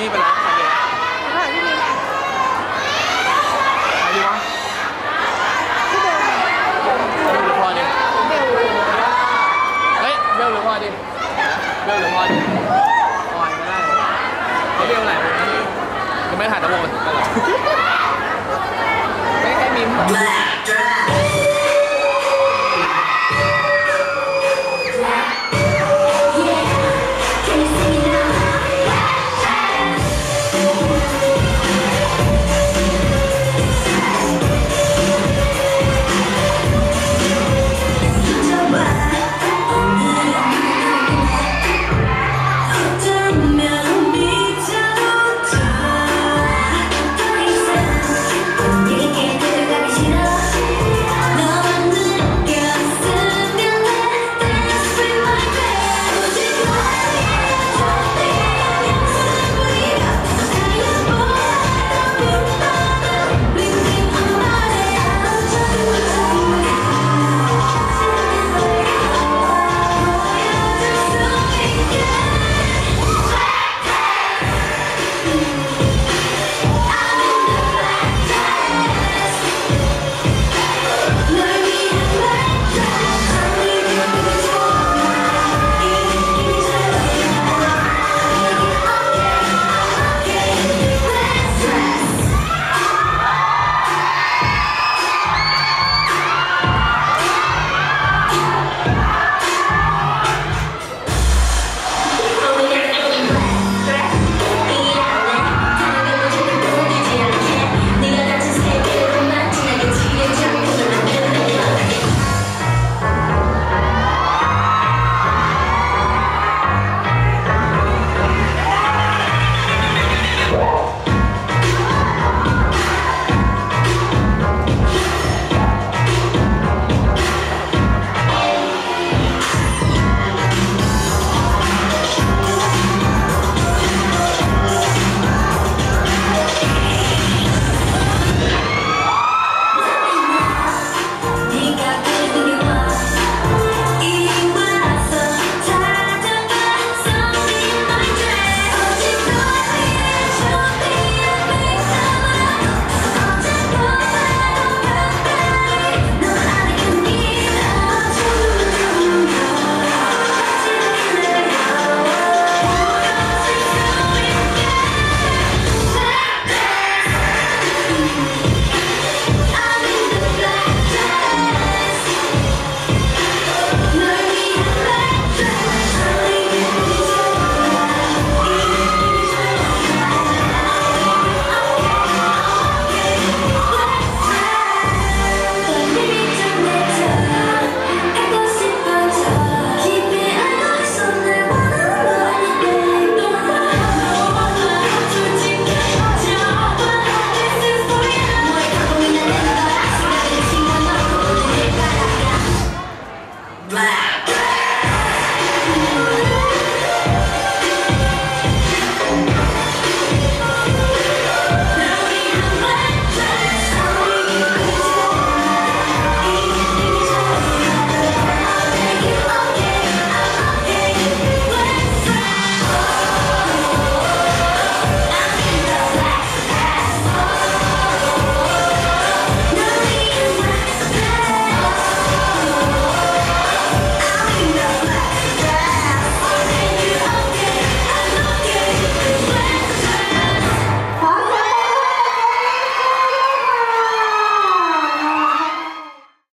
มี่ไปแล้วใครเนี่าไหร่พี่มีไใครดีวะพี่เบลเบลหรือพลอยดีเบลเฮ้ยเบลหรือพลอยดิเบลหรือพลอยดิพลอยไม่ได้เขาเบลไหนผมยัไม่ถ่ายตะวันไม่ให้มีม